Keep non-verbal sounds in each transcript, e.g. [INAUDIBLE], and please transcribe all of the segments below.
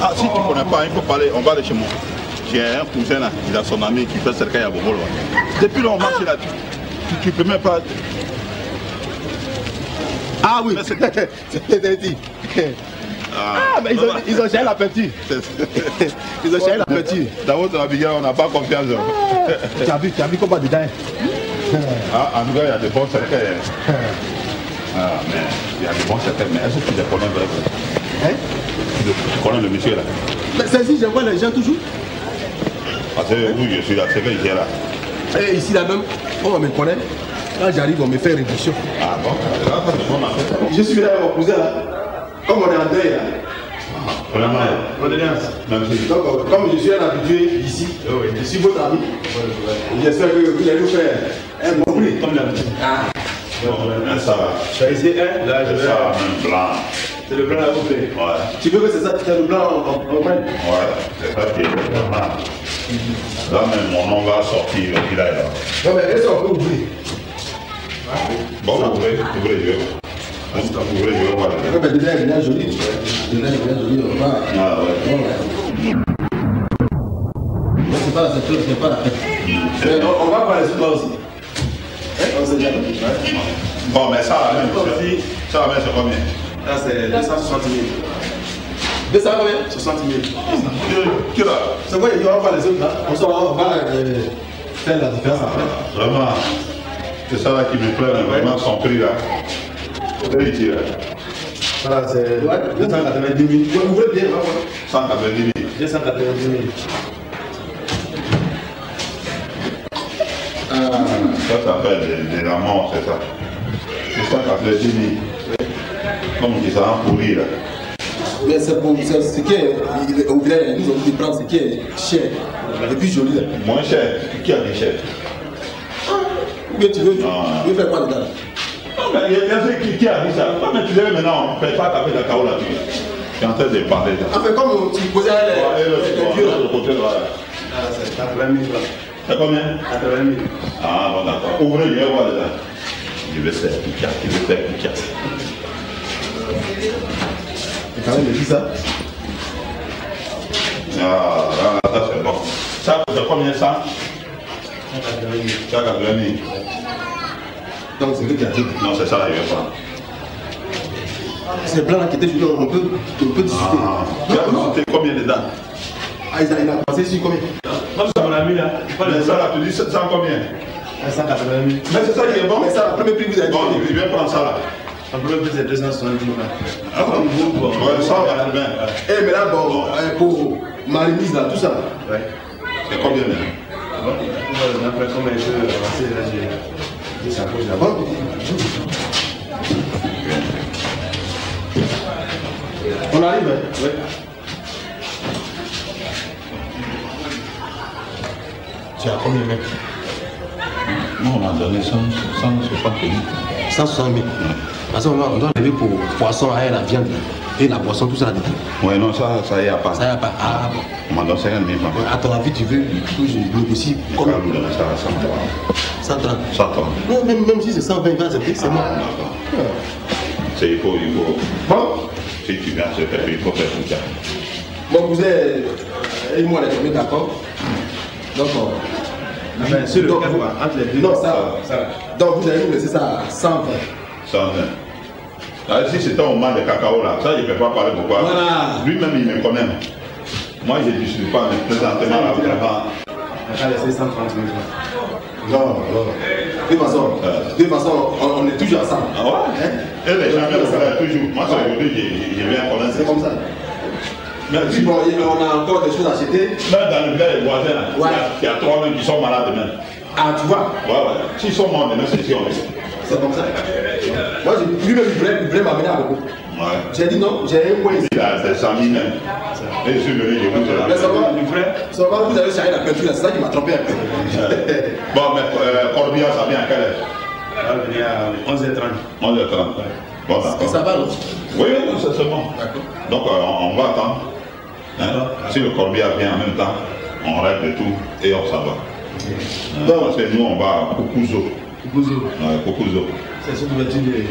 Ah, si tu ne connais pas, il faut parler, on va aller chez moi. J'ai un cousin là, il a son ami qui fait cercueil à Bobo. là. Depuis là, on marche là, tu, tu peux même pas. Ah oui, c'était [LAUGHS] dit. Ah, mais ils ont, ils ont cherché la peinture. Ils ont cherché la peinture. Dans votre Abidjan, on n'a pas confiance. hein. Tu as vu, tu as vu comment dedans [LAUGHS] Ah, en tout cas, il y a des bons cercueils. hein. [LAUGHS] Ah, mais il y a des bons cercueils. Mais est-ce que tu les connais vraiment? Hein? Tu tu connais le monsieur là Mais c'est ici, je vois les gens toujours. Parce que où je suis là, c'est que j'ai là. Et ici là même, on me connaît. Quand j'arrive, on me fait réduction. Ah bon Là, ça, c'est bon, en fait. Je suis là avec mon cousin là. Comme on est en deuil là. Vraiment, Condoléances. merci. Donc, euh, comme je suis un habitué ici, je suis votre ami. J'espère que vous allez nous faire un bon prix. Comme d'habitude. Ah, Mais ça va. Choisissez un, là je C'est vais. ça, même blanc. C'est le plan à vous plaît. Ouais. tu veux que c'est ça, c'est le blanc en prenne Ouais, c'est ça qui est normal. Là même, mon nom va sortir, il est là. Non, mais est-ce qu'on peut ouvrir Bon, ouvrez, ouvrez yeux. Vous ouvrez yeux, voilà. Ouais, mais déjà, il est bien joli. Déjà, il est bien joli, on va. Ah ouais. Mais c'est pas la secteur, c'est pas la fête. On, va parler sur toi aussi. Hein, on sait jamais. Bon, mais ça, même, ça, même, c'est combien Là c'est 260 000. 200 combien? 60 000. Qui- Qui là C'est quoi, il y aura pas les autres là? On va faire la différence après. Vraiment, c'est ça là qui me plaît, mais vraiment son prix là. Vérité là. Voilà, c'est Ouais. 290 000. Vous ouvrez bien, on va voir. 190 000. 290 000. Ça, ça fait de, de la mort, c'est ça. C'est ça, ça fait 10 000. Comme là. Mais c'est pour c'est ce qui est. il- Au village, ils prendre ce qui est cher et puis joli là. Moins cher. Qui a dit cher Ou bien tu veux, tu veux faire quoi dedans? Non, mais il y a a ceux qui, qui a dit ça. Non, mais tu sais maintenant, on ne peut pas taper la carreau là-dessus. Je suis en train de parler là. Enfin, comme tu posais les. Ah, c'est 80 000 francs. C'est combien? 80 000. Ah, bon, d'accord. Ouvrez, je vais voir dedans. Je vais faire Picasso, je vais faire Picasso. Et quand même, il dit ça. Ah, là, là, ça c'est bon. Ça, c'est combien ça 180 000. Ça, 80 000. Donc c'est lui qui a dit. Non, c'est ça, je vais prendre. C'est blanc là qui était joli, on peut, on peut discuter. Ah, tu as combien dedans Ah, il a, il a passé sur combien? Comme ça, mon ami là. Pas Mais ça là, tu dis 700 combien? 180 000. Mais c'est ça qui est bon Mais ça, le premier prix vous avez dit. Bon, je vais prendre ça là. En premier prix, c'est 270 000 francs. Ah, bon, bon, ouais, ça, on va bien. Eh, mais là, bon, euh, pour ma remise là, tout ça. Ouais. C'est combien là? Bon, on va après comment il peut avancer là, j'ai sa poche là-bas. Bon. On arrive, hein? Ouais. Tu as combien mec? Nous, on a donné 100, 160 000. 160 000. Parce qu'on doit, on doit lever pour poisson, et la viande et la boisson, tout ça. Ouais, non, ça, ça y a pas. Ça y a pas. Ah bon. On m'a donné 50 000 francs. À ton avis, tu veux que je combien nous donnons ça à 130. 130. 130. Non, même, même si c'est 120, va accepter, c'est moi. Ah, d'accord. C'est il faut, il faut. Bon, Si tu viens se faire, il faut faire tout ça. mon cousin euh, et moi, est tombés d'accord. Donc, on- Enfin, sur le Donc, cas, vous- quoi, entre les deux. Non, ça, ça va. Donc, vous allez nous laisser ça à 120. 120. Ah, si c'était au moment de cacao là, ça je ne peux pas parler pourquoi. Voilà. Lui-même il me connaît. Moi je ne suis pas mais présentement là va laisser 130 000 francs. Non, non. De toute façon, de toute façon on, on est toujours ensemble. Ah ouais? Et les gens me connaissent toujours. Moi c'est aujourd'hui je, je viens connaître. C'est comme ça. Mais puis si, bon, il y a- on a encore des choses à acheter. même dans le village des voisins là, il y a- Ouais. il y a trois même qui sont malades même. Ah, tu vois, Ouais, ouais. S'ils sont morts demain, c'est ici on est. c'est comme ça. Lui-même, il voulait, m'amener à. Ouais. J'ai dit non, j'ai un point ici. Amis même. Et je suis venu, je vous Mais ça va, vous avez chargé la peinture, là, c'est ça qui m'a trompé un peu. Bon, mais euh, ça vient à quelle heure? On va venir à 11h30. 11h30. Bon, Et d'accord. ça va, non? Oui, c'est bon. D'accord. Donc euh, on, on va attendre. Hein? Si le corbillard vient en même temps, on règle tout et on s'en va. Hein, Bon. Parce que nous on va à Kukuzo. Bouzou. Ouais, Kukuzo. C'est de.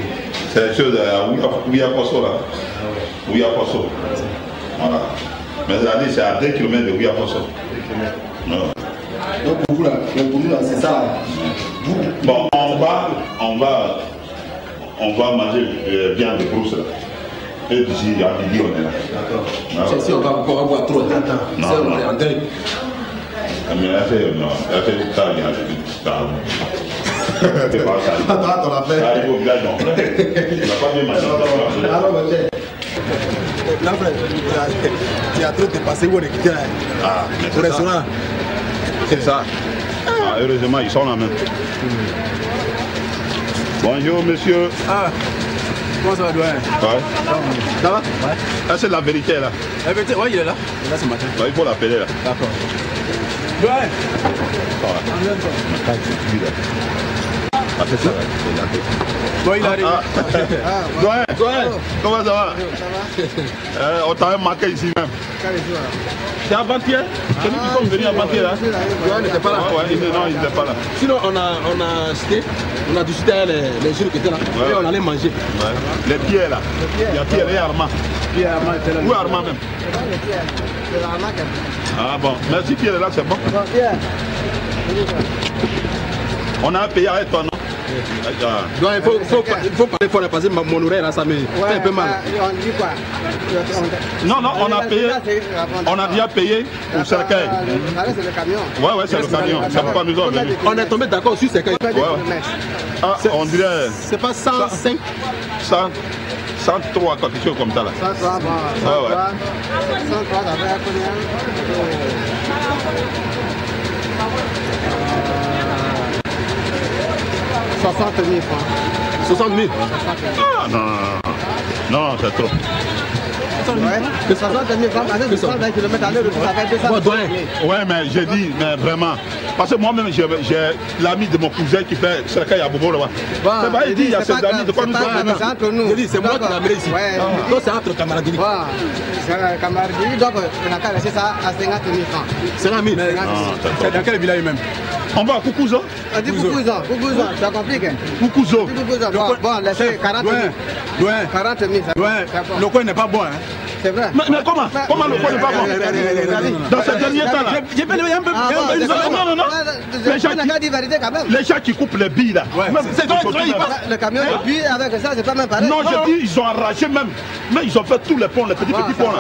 C'est la chose à Ouya Poso là. Ouya Poso. Voilà. Mais c'est-à-dire, c'est à 2 km de Ouyaposo. Donc pour vous là, pour nous là, c'est ça. Vous, Bon, on va, on va, on va manger euh, bien de brousse là. Et d'ici à midi, on est là. d'accord. Ah, C'est si on va encore boire trop de temps. Non, C'est on non. est en deuil. Mais elle fait, non, elle fait ça, il y a ça. C'est pas ça. Attends, attends, la non. N'a pas bien mangé. Alors, mon cher. Là, frère, tu as trop dépassé où on est quitté là? Ah, Au c'est ça. restaurant. C'est ça. Ah, heureusement, ils sont là même. Bonjour, monsieur. Ah, comment ça va, doyen Ouais. Ça va? Ouais. Ah, c'est la vérité là. Eh ben, ouais, il est là. Il est là ce matin. Ouais, il faut l'appeler là. D'accord. Doyen Ah. Là. C'est tête. Bon, il arrive. Ah, comment ça va Euh, On t'a marqué ici même. C'est avant-hier C'est nous qui sommes venus avant-hier là Doyen n'était pas là. Ouais, il- non, il n'était pas là. Sinon, on a, on a cité, on a discuté les, les jeunes qui étaient là. Ouais. Et on allait manger. Ouais. Les pieds là. Il y a Pierre et Armand. Puis Armand était là. Où est Armand même Ah bon, merci Pierre là, c'est bon. On a payé avec toi, non? Ah, Donc, il faut, faut, il faut parler fort parce que ma- mon oreille là, ça me fait un peu mal. On dit quoi? Non, non, on a payé. On a déjà payé pour cercueil. Allez, c'est le camion. Ouais, ouais, c'est le camion. Nous venus. On est tombé d'accord sur ces cas. Combien de Ouais, Ah, on dirait C'est pas 105 100, 103, quelque chose comme ça là. 103, bon, Ouais, ouais. 103, 103, ça fait combien Euh, 60 000 francs. 60 000. Ah, non, non, c'est trop. Ouais. 60 000 francs, parce que 120 km aller, ça fait 200 Bon, doyen. Ouais, mais j'ai dit, mais vraiment. Parce que moi-même, j'ai l'ami de mon cousin qui fait à Bobo là-bas. Bon, C'est il dit, il y a c'est ses amis, de quoi c'est nous sommes C'est. Je dis, c'est moi qui l'ai amené ici. Donc c'est entre camaraderie. C'est camaraderie, donc on a qu'à laisser ça à 50 000 francs. 50 000. 50 000. Non, c'est C'est dans quel village même? On va à Koukouzo On dit Koukouzo, Koukouzo, ça complique. hein? Koukouzo. On dit Koukouzo, bon, bon, laissez 40 000. Doyen, doyen, 40 000, ça c'est le coin n'est pas bon. Hein? C'est vrai. Mais, mais comment? Comment le coin n'est pas bon? Dans ces derniers temps là J'ai un peu. Ah, non, non, non. Ouais, Les gens on a qui-. Les gens qui coupent les billes là. Ouais, c'est passe. Le camion, et puis avec ça, c'est pas même pareil. Non, je dis, ils ont arraché même. Mais ils ont fait tous les ponts, les petits Bon, petits ponts là.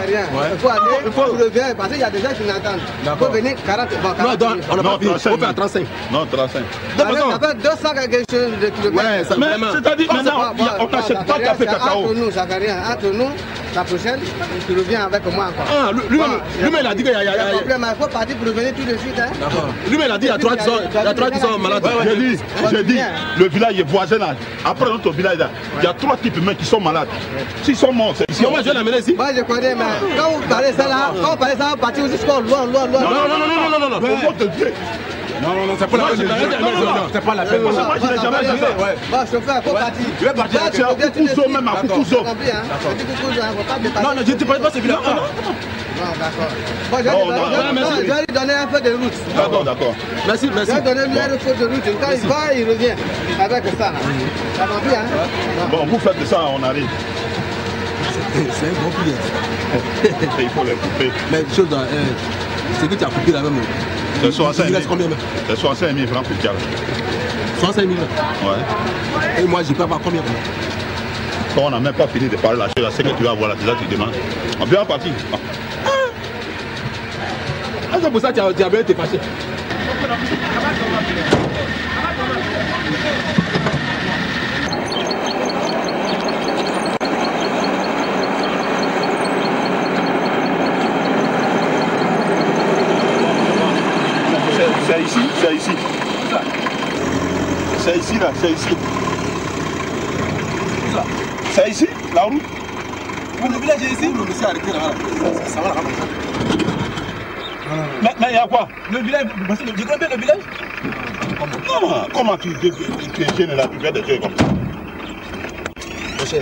Il faut aller, il faut revenir, parce qu'il y a des gens qui n'entendent. Il faut venir 40, bon, 40 Non, 000 donc, on n'a pas. 35 On fait à 35. Non, 35. De Allez, façon- Ça fait 200 quelque chose de kilomètres. Ouais, c'est-à-dire, maintenant, a- on n'achète ça pas fait café cacao. Entre nous, ça fait rien. Entre nous, la prochaine, tu reviens avec moi encore. Ah, lui- lui-même, il a dit qu'il y a- il y a- Il y a il y un a- problème, il faut partir pour revenir tout de suite. Hein. Lui-même, il a dit il y a trois qui sont, il y a trois qui sont malades. J'ai dit, j'ai dit, le village est voisin là. Après notre village là, il y a trois types de mecs qui sont malades. S'ils sont morts, c'est ici. Non, moi, je vais l'amener ici. Moi, je connais, mais quand vous parlez ça là, quand vous parlez ça, jusqu'au loin, loin, loin. Non, non, non, non, non, non, non, non. Non, non, non, c'est pas la peine. je- Non, je- non, non, non, c'est pas la peine. Moi, je n'ai jamais fait ça. Ouais. Bon, chauffeur, il faut partir. Je vais partir avec C'est bien Koukouzo suite. même. Je pas dépasser. Non, non, je ne te parle pas ce village. Non, non. Non, d'accord. Bon, je vais Non, lui non, donner- je un peu de route. D'accord, d'accord. Merci, Je merci. vais donner lui un peu de route. Quand il va, il revient avec ça. là. T'as compris, hein? Bon, vous faites ça, on arrive. C'est un bon client. [LAUGHS] Il faut les couper. Mais chose, euh, c'est que tu as coupé la même. C'est 65 Il reste 000. combien même C'est 65 000 francs pour Dial. 65 000. Ouais. Et moi, je peux avoir combien Quand on n'a même pas fini de parler la là, c'est que tu vas voir là, c'est là que tu demandes. On bien parti. Ah, c'est pour ça que tu as- tu as bien été fâché. C'est- C'est ici, c'est ici. C'est ici là, c'est ici. C'est ici, la route. Le village est ici, le monsieur a arrêté là-bas. Ça- va. Mais mais il y a quoi? Le village, je connais bien le village. Non, comment tu, tu, tu, tu es jeune là, tu fais des choses comme ça?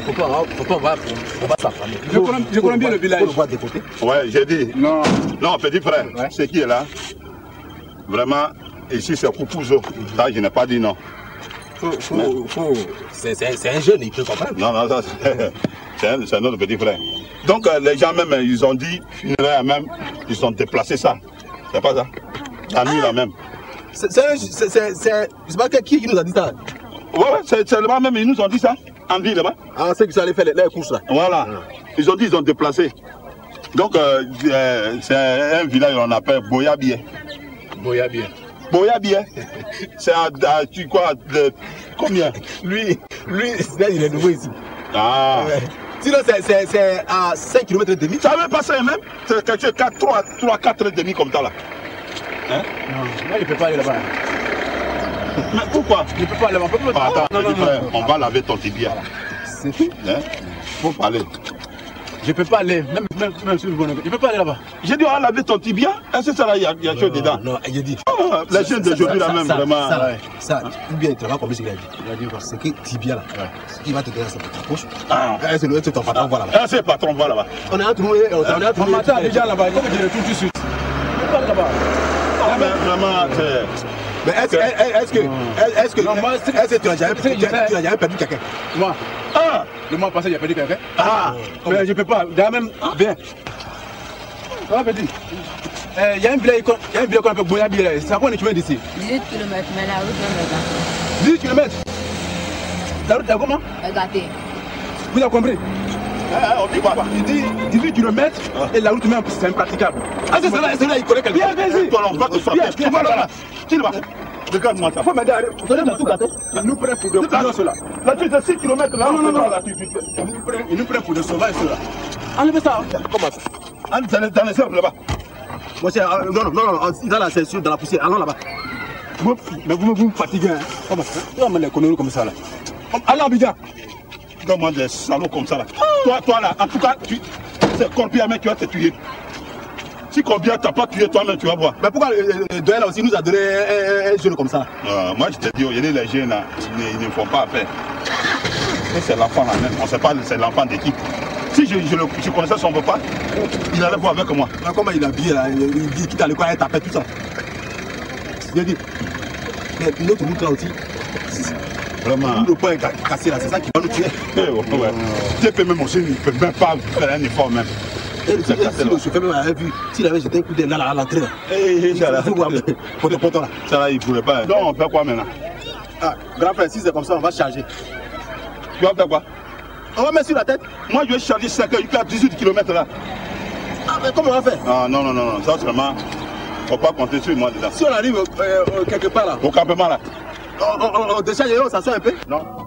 Faut pas, faut pas, on va, on va s'affamer. Je connais- bien le village. Faut le voir des côtés. Ouais, j'ai dit. Non. Non, petit frère, ce qui est là, vraiment, ici c'est Koukouzo. Ça, je n'ai pas dit non. C'est, un jeune, il peut comprendre. Non, non, ça, c'est- [LAUGHS] notre petit frère. Donc euh, les gens même, ils ont dit, funérailles même, ils ont déplacé ça. C'est pas ça? La nuit là même. C'est, pas qui qui nous a dit ça. Ouais, ouais, c'est là-bas même, ils nous ont dit ça. En ville là-bas. Ah, c'est qu'ils sont allés faire les, les courses là. Voilà. Ils ont dit, ils ont déplacé. Donc euh, euh, c'est un village, on appelle Boyabié. Boya bien. Boyabié. [LAUGHS] C'est à, à- tu quoi, de, combien? Lui, lui, là, il est nouveau ici. Ah. Ouais. Sinon, c'est, c'est, c'est à 5 km et demi. Ça veut passer même C'est quelque chose, 4, 3, 3, 4 et demi comme ça là. Non, moi, je peux pas aller là-bas. [LAUGHS] Mais pourquoi? Je peux pas aller là-bas. Bah, Attends, non, non, non, on va laver ton tibia. C'est tout. Hein? Faut parler. Je peux pas aller. Même, même, même sur le bon. Je peux pas aller là-bas. J'ai dit, on laver ton tibia. Est-ce que ça là, il y a, y a chose dedans? Non, il a dit. Ah, Les jeunes d'aujourd'hui là Ça, même, ça, vraiment. Ça, ça, ou bien il travaille comme il a dit. Il a dit quoi? C'est que Tibia là, il va te donner sa petite poche. Ah. Eh, C'est le c'est ton patron, voilà. Ah, c'est patron, voilà là-bas. On est entre nous, et- on est entre On nous. m'attend déjà là-bas, que je retourne tout de suite. Je aller là-bas. Ah, mais vraiment, c'est. Mais est-ce que, est-ce que, est-ce que, Non, c'est- est-ce que tu c'est- tu as- tu jamais perdu quelqu'un? Moi, Ah le mois passé, j'ai perdu quelqu'un. Ah Mais je peux pas. D'ailleurs, même, bien. Ça va, petit. Euh, Il y a un village qu'on il y a un village qu'on appelle Boyabi. là. C'est à quoi on est d'ici? 18 km, mais la route même 10 km. La route est comment? Est gâtée. Vous avez compris? Ah, On dit quoi? Il dit 18 km et la route même, c'est impraticable. Ah, c'est cela, c'est là, il connaît quelqu'un. Viens. Viens, vas là, là. Tu vas. Regarde-moi ça. Faut m'aider à Vous allez tout gâter. Ils nous prennent pour des couillons, ceux-là. Là, tu à 6 km là. Non, non, non, Ils nous prennent pour des sauvages, ceux-là. Enlevez ça. Comment ça? Ah, dans les- dans les cercles là-bas. Moi, c'est, euh, non, non, non, non, dans la censure, dans la poussière, allons là-bas. Vous- Mais vous, vous me fatiguez. Hein. Comment ça? Tu les conneries comme ça, là. Allez, Abidjan. Donne-moi des salauds comme ça là. Toi, toi là, en tout cas, tu... c'est Corbia mais tu vas te tuer. Si Corbia t'a pas tué toi-même, tu vas voir. Mais pourquoi euh, euh, Doyen là aussi nous a donné un, jeune comme ça? Euh, moi, je te dis, il y a les jeunes là, ils ne, font pas affaire. C'est l'enfant là même, on ne sait pas, c'est l'enfant d'équipe. Si je, je, le- je connaissais son papa, il allait voir avec moi. Ah, Comment il a habillé là? Il il dit qu'il allait quoi, il tapait tout ça. Je dis, mais notre route là aussi, Vraiment. le point est ca- cassé là, c'est ça qui va nous tuer. [LAUGHS] Ouais, ouais. Tu peux même aussi, il ne peut même pas faire un effort même. C'est chauffeur même avait vu, s'il avait jeté un coup là, à l'entrée là, Eh, il ça là, faut voir le poteau poteau là. ça là, il ne pourrait pas. Donc, on fait quoi maintenant? Ah, grand frère, si c'est comme ça, on va charger. Tu vas faire quoi? On va mettre sur la tête. Moi, je vais charger 5 heures, il fait à 18 km là. Ah, mais comment on va faire? Ah, non, non, non, non, ça vraiment, faut pas compter sur moi dedans. Si on arrive euh, euh, quelque part là, Au campement là on, on, on, on décharge et on s'assoit un peu? Non.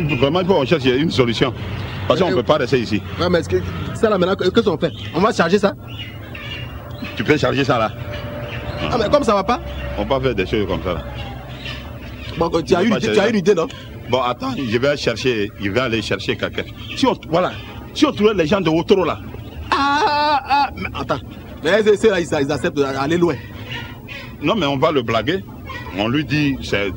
Vraiment, il faut qu'on cherche une solution. Parce qu'on ne peut pas rester ici. Ouais, mais est-ce que ça là maintenant, qu'est-ce qu'on fait? On va charger ça? Tu peux charger ça là. Ah, mais comme ça va pas? On va faire des choses comme ça là. Bon, tu as, une, tu as une idée, non? Bon, attends, je vais chercher, je vais aller chercher quelqu'un. Si on, voilà, si on trouvait les gens de Otoro là, Ah, ah, mais attends. Mais c'est- là, ils, ils acceptent d'aller loin. non mais on va le blaguer. On lui dit, c'est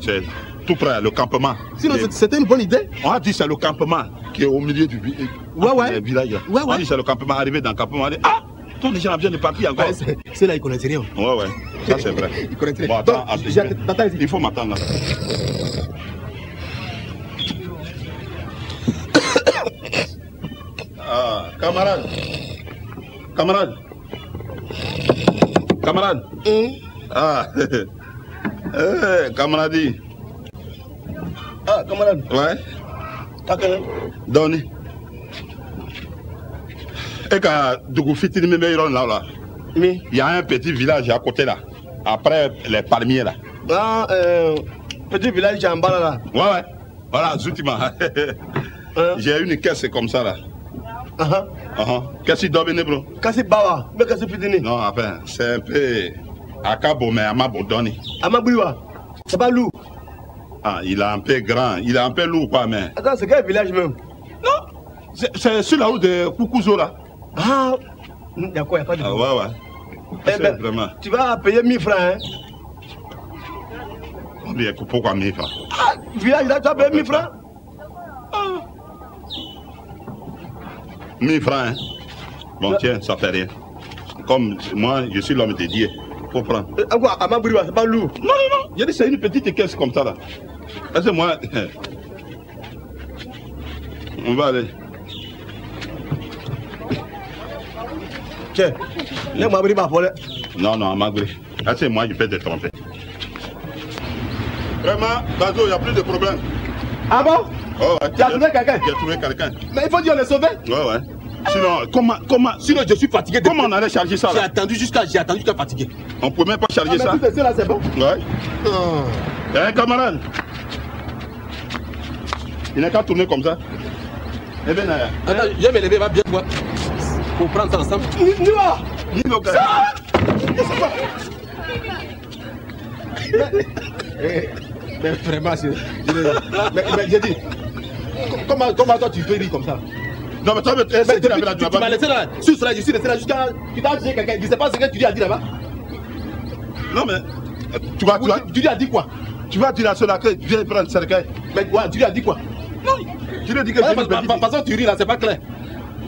tout près, le campement. Sinon, c'était une bonne idée. on a dit c'est le campement qui est au milieu du vi- Ouais, ouais. village. Ouais, On a dit c'est le campement, arrivé dans le campement, on a dit, ah, tous les gens viennent de partir encore. C'est- là, ils connaissent rien. Ouais, ouais, ça c'est vrai. [LAUGHS] Ils connaissent rien. Bon, attends, il faut m'attendre là. [COUGHS] Ah, camarade. Camarade. Camarade. Ah, [LAUGHS] eh, camarade. Ah, camarade. Ouais, Ah, quand même. doni. Et quand Dougou Fitini me met là, là, Mais, il y a un petit village à côté là, après les palmiers là. ah, euh, petit village en bas là, là. Ouais, ouais. Voilà, Zoutima. [LAUGHS] Hein? J'ai une caisse comme ça là. Ah, ah. Uh-huh. Qu'est-ce qu'il doit venir, bro? Kasi mais kasi fitini. Non, enfin, c'est un peu. Akabo, mais Amabo Doni. Amabriwa. C'est pas lourd. Ah, il est un peu grand. Il est un peu lourd, quoi, mais. Attends, c'est quel village même? Non! C'est- sur la route de Koukouzo là. Ah, il y a quoi, il n'y a pas de Ah, ouais, ouais. Eh ben, vraiment. Tu vas payer 1000 francs, hein On dit, pourquoi mille francs? Ah, village là, tu vas payer 1000 francs? 1000 francs, hein? Bon, tiens, ça fait rien. Comme moi, je suis l'homme de Dieu. Faut prendre. Eh, Quoi, Amabriwa, c'est pas lourd. Non, non, non. J'ai dit, c'est une petite caisse comme ça là. Parce que moi, [LAUGHS] On va aller. Tiens, abrir ma folle. Non, non, Magré. Là, c'est moi qui peux te tromper. Vraiment, Bazo, il n'y a plus de problème. Ah bon? Oh, ouais. Tu as trouvé quelqu'un? J'ai trouvé quelqu'un. Mais il faut dire est sauvé. Ouais, ouais. Sinon, comment, comment, Sinon, je suis fatigué. comment on allait charger ça J'ai attendu jusqu'à j'ai attendu jusqu'à fatigué. On ne peut même pas charger Ah, ça. mais tout est là, c'est bon. Ouais. Eh, camarade. Il n'a qu'à tourner comme ça. Eh bien, euh, Attends, je vais me lever, va bien voir. Pour prendre ça ensemble. Niwa ni le gars. Eh, Mais vraiment, c'est. Mais, mais j'ai dit. Comment, comment toi tu peux rire comme ça? Non, mais toi, mais, eh, Mais la que tu, tu m'as laissé là, sur cela, je suis resté là jusqu'à. Tu t'as dit quelqu'un, je sais pas ce que tu lui as dit là-bas. Non, mais euh, tu vas, tu vas, Tu lui as dit quoi? Tu vas dire à ceux-là que viens prendre cercueil. Mais ouais, tu lui as dit quoi? Non, je lui ai dit que j'ai une petite. Que tu ris là, c'est pas clair.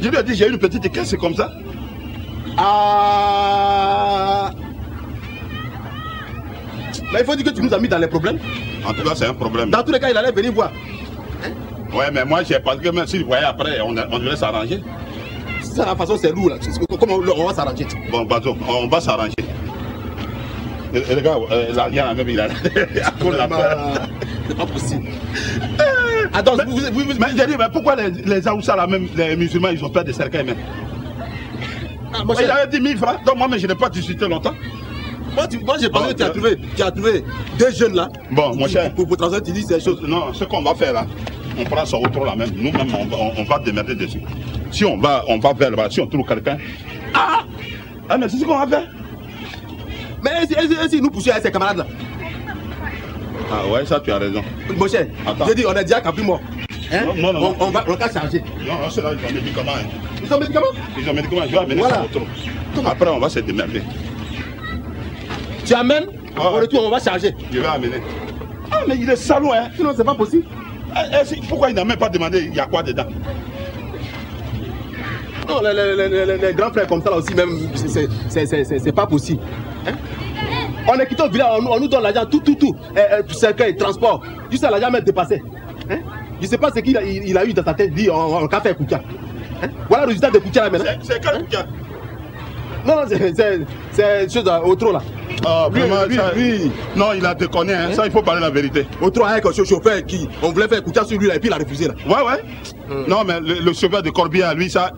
Je lui ai dit j'ai une petite caisse comme ça. Ah. Mais il faut dire que tu nous as mis dans les problèmes. En tout cas, c'est un problème. Dans tous les cas, il allait venir voir. Ouais, mais moi, j'ai pensé que même s'il voyait après, on, on devrait s'arranger. Ça, la façon, c'est lourd là. Comment on va s'arranger? Bon, Bazo, on va s'arranger. Gars, euh, il y a même, il a. [LAUGHS] C'est pas possible. [LAUGHS] Attends, vous, vous, vous, Mais j'ai dit, mais pourquoi les, les Aoussa, là, même les musulmans, ils ont peur des cercueils même? Ah, moi, Il avait 10 000 francs, donc moi, mais je n'ai pas discuté longtemps. moi, tu- moi, j'ai pensé que tu as trouvé, tu as trouvé deux jeunes là. Bon, mon Pour- cher. Pour, pour transmettre, tu dis ces choses. Non, ce qu'on va faire là, on prend son auto là même, nous-mêmes, on, va- on, on va démerder dessus. Si on va, on va vers là-bas, si on trouve quelqu'un. Ah Ah, mais c'est ce qu'on va faire Mais si, si, si nous poussons avec ses camarades là. Ah ouais, ça, tu as raison. Mon cher, Attends. j'ai dit, on a déjà capé mort. Hein? Non, non, non, On, va, on va charger. Non, non, c'est là, ils ont des médicaments. hein. Ils ont médicaments Ils ont des médicaments, je vais amener Voilà. son auto. Après, on va se démerder. Tu amènes, Ah, au retour, on va charger. Je vais amener. Ah, mais il est salaud, hein Sinon, c'est pas possible. Eh, eh, Pourquoi il n'a même pas demandé il y a quoi dedans? Non, les, les, les, les, grands frères comme ça là aussi, même, c'est pas possible. Hein? On est quitté au village, on, nous- on nous donne l'argent, tout, tout, tout. Eh, eh, cercueil, transport. Ça, l'argent même dépassé. Hein? Je sais pas ce qu'il a, il, il a eu dans sa tête, dit, on, on faire Koutia. Hein? Voilà le résultat de Koutia là maintenant. C'est quel qui a Non, non, c'est- chose euh, au trop là. Ah, Lui, vraiment, lui, ça- lui. Non, il a déconné, hein. ça il faut parler la vérité. Au trop avec un chauffeur qui, on voulait faire Koutia sur lui là, et puis il a refusé là. Ouais, ouais. Non, mais le, le chauffeur de Corbière, lui, ça,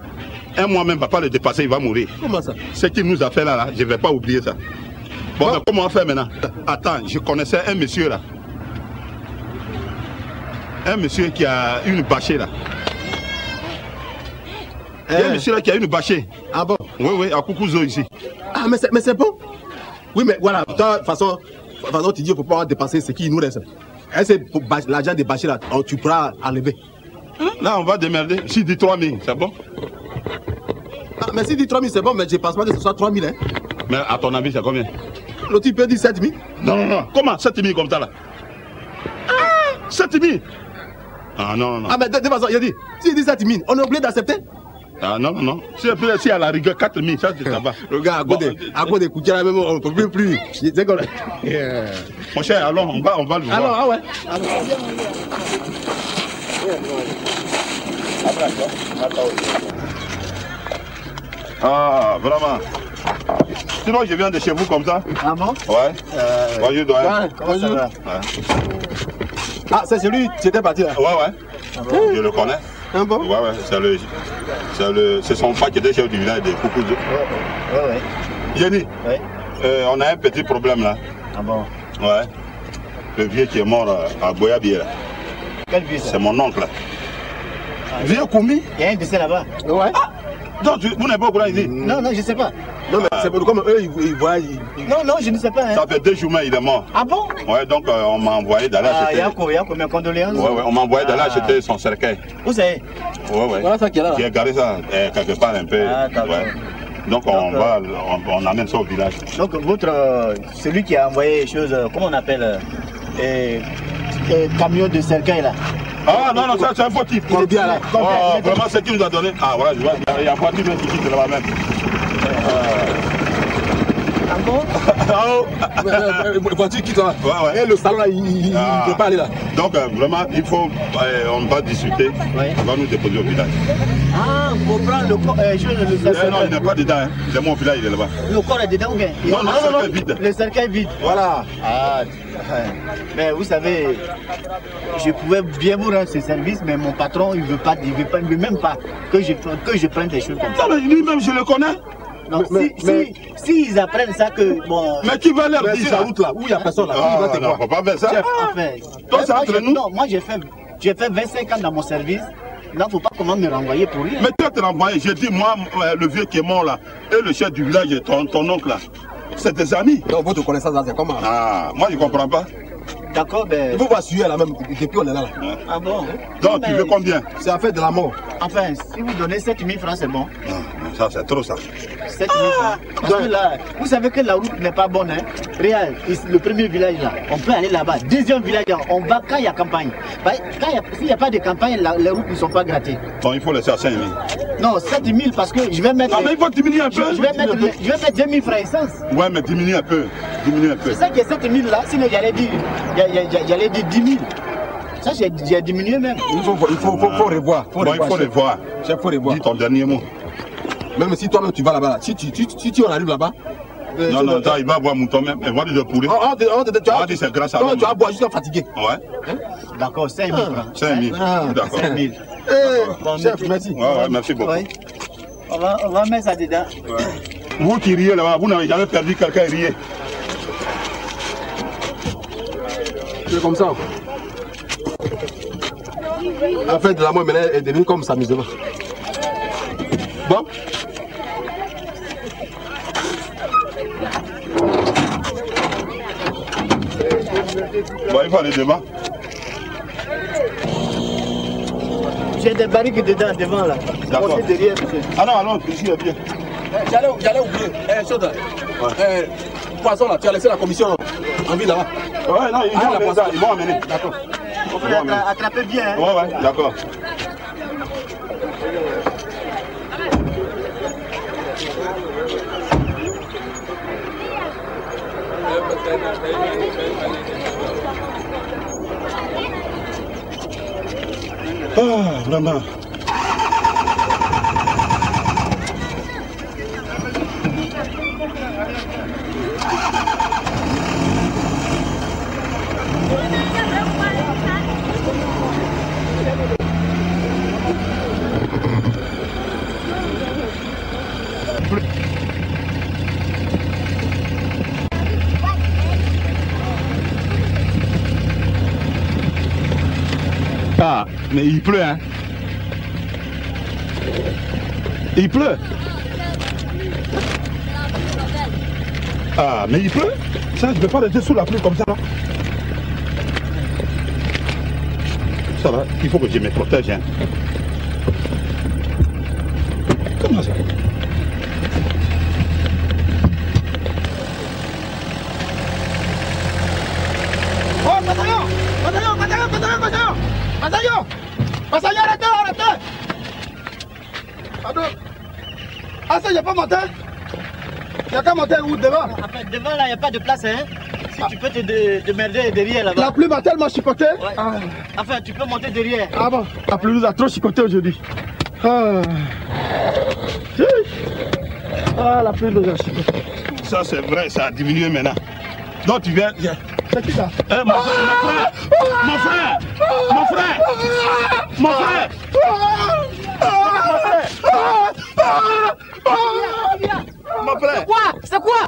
un mois même va pas le dépasser, il va mourir. Comment ça? Ce qu'il nous a fait là, là je ne vais pas oublier ça. Bon, mais comment on fait maintenant? Attends, je connaissais un monsieur là. Un monsieur qui a une bâchée là. Il y a un Eh. monsieur là qui a une bâchée. Ah bon? Oui, oui, à Koukouzo ici. Ah, mais c'est, bon. Oui, mais voilà, de toute façon, façon tu dis qu'il ne faut pas dépasser ce qui nous reste. L'argent des bâchés là, tu pourras enlever? Là, on va démerder. Si dit 3 000, c'est bon? Ah, mais si dit 3 000, c'est bon, mais je ne pense pas que ce soit 3 000. Hein. Mais à ton avis, c'est combien? L'autre, il peut dire 7 000. Non, non, non. Comment 7 000 comme ça là? Ah 7 000 Ah non, non, non. Ah, mais de, toute façon, il a dit, s'il dit 7 000, on est obligé d'accepter. Ah non, non, non. Si, si à la rigueur 4 000, ça, ça va. [LAUGHS] Le gars, à côté, à côté, même, on ne peut plus. plus. Yeah. [LAUGHS] Mon cher, allons, on va, on va le voir. Alors, ah ouais. Ah, vraiment. Sinon, je viens de chez vous comme ça. Ah bon? Ouais. Bonjour, doyen. Ça va? Ouais, Ah, c'est celui qui était parti là. ouais. ouais. Je le connais. Ah bon? Ouais, ouais. C'est le, son père qui était chef du village de Koukouzo. Ouais, ouais. Jenny, Ouais. euh, on a un petit problème là. Ah bon? Ouais. Le vieux qui est mort euh, à Boyabier là. Quel vieux C'est mon oncle là. Vieux Koumi? Il y a un décès là-bas Ouais. Donc, tu- vous n'êtes pas au courant ici Non, non, je sais pas. Non, mais c'est pour comme eux, ils, ils voient. ils- Non, non, je ne sais pas. Hein. Ça fait deux jours, mais il est mort. Ah bon? Ouais, donc euh, on m'a envoyé d'aller Ah, acheter. Yako, Yako, mes condoléances. Ouais, ouais, on m'a envoyé d'aller Ah. acheter son cercueil. Vous savez Ouais, ouais. Voilà ça qui est là. là. J'ai gardé ça euh, quelque part un peu. Ah, ouais. Donc on Donc, va, on, on amène ça au village. Donc, votre. euh, celui qui a envoyé les choses, euh, comment on appelle euh, euh, euh, Camion de cercueil là? Ah non, non, ça c'est un fautif. Corbière, là. Oh, vraiment, c'est qui nous a donné? Ah voilà, je vois, il y a- il a un voiture ici, c'est là-bas même. Bon Euh, euh, Voiture quitte là. Ouais, ouais. Et le salon là, il il Ah. ne peut pas aller là. Donc euh, vraiment, il faut, euh, on va discuter, Ouais. on va nous déposer au village. Ah, pour prendre le corps, euh, je- le, le, Eh non, il n'est pas dedans, hein. c'est mon village, il est là-bas. le corps est dedans ou bien? Non, non, Ah, le cercueil vide. Le cercueil vide. Voilà. Ah, mais vous savez, je pouvais bien vous rendre ce service, mais mon patron, il veut pas, il veut pas, il veut même pas que je, que je prenne des choses comme ça. Ça, mais lui-même, je le connais. Non, Mais- si, mais- si, si ils apprennent ça que, bon, Mais qui va leur dire la ça route là, où il n'y a personne là, Ah, va te non, voir. faut pas faire ça. chef, enfin, Toi, c'est moi, entre j'ai- nous. Non, moi j'ai fait, j'ai fait 25 ans dans mon service. Non, faut pas comment me renvoyer pour rien. Mais toi, tu l'as envoyé. J'ai dit, moi, euh, le vieux qui est mort là, et le chef du village, et ton, ton oncle là, c'est tes amis. Donc votre connaissance là, c'est comment? Ah, moi, je comprends pas. D'accord, ben. Il faut voir suivre là même, depuis on est là. là. Ah bon? Donc, tu veux combien? C'est affaire de la mort. Enfin, si vous donnez 7000 francs, c'est bon. Non, ça, c'est trop ça. 7000 francs. Parce que là, vous savez que la route n'est pas bonne, hein. Ici, le premier village là, on peut aller là-bas. Deuxième village là, on va quand il y a campagne. Bah, a- S'il n'y a pas de campagne, la- les routes ne sont pas grattées. Bon, il faut laisser à 5 000. Non, 7000 parce que je vais mettre. Non, mais il faut diminuer un peu. je vais mettre, le- je vais mettre 2000 francs essence. Ouais, mais diminue un peu. Diminue un peu. C'est ça qui est 7000 là, sinon j'allais dire, j'allais- j'allais dire 10 000. Ça, j'ai diminué même. Il faut, il faut, faut, faut revoir. Faut Bon, il faut revoir. Dis ton dernier mot. Même si toi-même tu vas là-bas, là, si, tu, si, on arrive là-bas. euh, Non, tu- non, attends, il va voir mouton même. Il va dire de poulet. Oh, oh, oh, tu Ah, vas- dis, c'est grâce à toi, tu vas boire jusqu'à fatigué. Ouais, D'accord, 5000 francs. 5 000. Ah, D'accord. 5 000. Eh, Bon, chef, merci. Ouais, ouais, merci beaucoup. On va, on va mettre ça dedans. Vous qui riez là-bas, vous n'avez jamais perdu quelqu'un rier. C'est comme ça. quoi. L'affaire de la mort maintenant est devenue comme s'amusement. Bon. Bon, il faut aller devant. J'ai des barriques dedans, devant là. D'accord. Derrière, monsieur. Ah non, allons, ici, il est bien. J'allais j'allais oublier. Eh, chose. Eh, poisson là, tu as laissé la commission en ville là-bas. Ouais, non, ils Ah, vont ça, ils vont amener. D'accord. Faut attra- attraper bien. Hein. Ouais, ouais, d'accord. Ah, vraiment. Ah, mais il pleut, hein. Il pleut. Ah, mais il pleut. Ça, je ne peux pas rester sous la pluie comme ça. là. Ça va, il faut que je me protège. Hein. Comment ça Oh, bataillon Bataillon, bataillon, bataillon, bataillon Bataillon Bataillon, arrêtez, arrêtez Pardon Ah, ça, j'ai pas monté Monter où devant Enfin, devant là, il n'y a pas de place. Hein. Si tu peux te dé- démerder derrière La là-bas. pluie m'a tellement chicoté Ouais. ah. Enfin, tu peux monter derrière. ah bon La pluie nous a trop chicoté aujourd'hui. Ah. Ah, la pluie nous a chicoté. Ça, c'est vrai, ça a diminué maintenant. Donc, tu viens. viens. C'est qui ça Eh, mon, frère, mon frère Mon frère Mon frère Mon frère Quoi C'est quoi?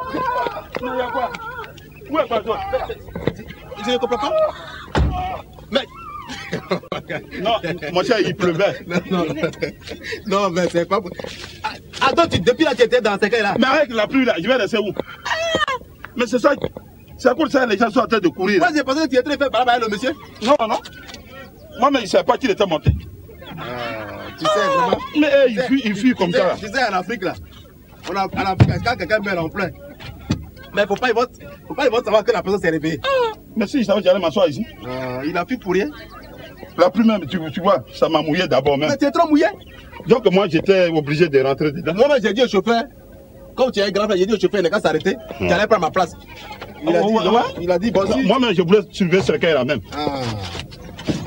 Où est Pardon Je ne comprends pas. Mais. Non, mon cher, il pleuvait. Non, non, non, mais c'est pas. Ah, Attends, tu, depuis là, tu étais dans ce cas-là. Mais avec la pluie là, je vais rester où? Mais c'est ça. C'est à cause de ça que les gens sont en train de courir. Moi, j'ai pensé que tu étais fait par là, le monsieur. Non, non. Moi, mais je ne savais pas qu'il était monté. Tu sais, vraiment. Mais eh, il fuit, il fuit comme Tu sais, ça. tu sais, en Afrique, là, on a, quand quelqu'un meurt en plein, mais faut pas, il va, faut pas, savoir que la personne s'est réveillée. Mais si je savais que j'allais m'asseoir ici. Euh, il a fui pour rien. La pluie même, tu, tu vois, ça m'a mouillé d'abord même. Mais tu es trop mouillé. Donc moi, j'étais obligé de rentrer dedans. Moi-même, j'ai dit au chauffeur, Quand tu es un grand frère, j'ai dit au chauffeur, il n'a qu'à s'arrêter. Tu allais prendre ma place. Il a Ah, dit, ouais, il a dit, bon, si. Moi-même, je voulais suivre ce recueil là même. Ah,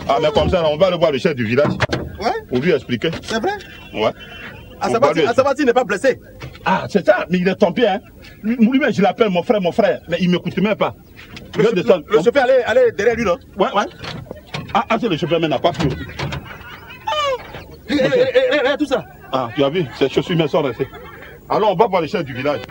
Ah, mais comme ça, on va aller voir le chef du village ouais, pour lui expliquer. c'est vrai. Ouais. Ah, ah, il n'est pas blessé. Ah, c'est ça, mais il est tombé, hein. Lui- Lui-même, je l'appelle mon frère, mon frère, mais il ne m'écoute même pas. Le, chauffeur allait, allait derrière lui, non Ouais, ouais. Ah, ah c'est le chauffeur, mais n'a pas pu. Eh, eh, eh, eh, Regarde tout ça. Ah, tu as vu, ses chaussures sont restées. Alors, on va voir le chef du village.